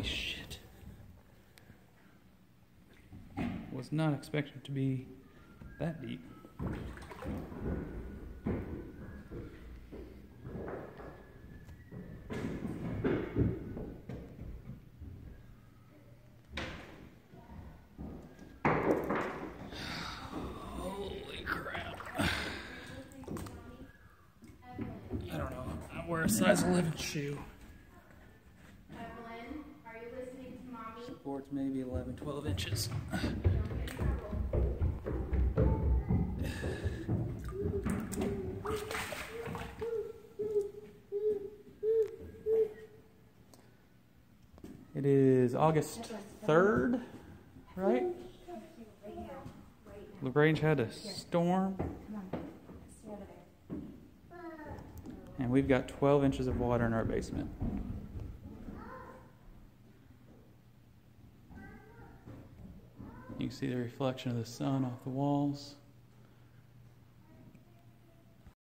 Holy shit. Was not expected to be that deep. I don't know. I wear a size 11 shoe. Supports maybe 11, 12 inches. It is August 3rd, right? LaGrange had a storm, and we've got 12 inches of water in our basement. You can see the reflection of the sun off the walls.